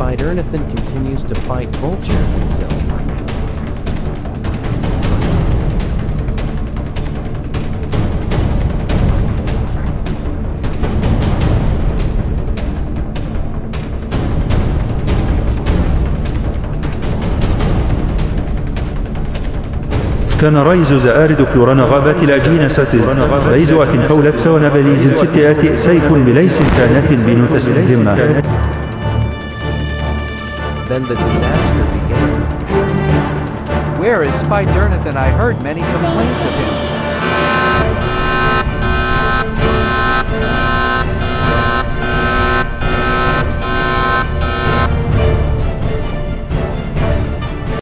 Spidernathan continues to fight Vulture until كان رايز زآرد كلوران غابات لاجين ساتي رايز أفن فولت سوى نبليز ستيات سيف بليس كانت بنو تسلم then the disaster began. Where is Spidernathan? I heard many complaints of him.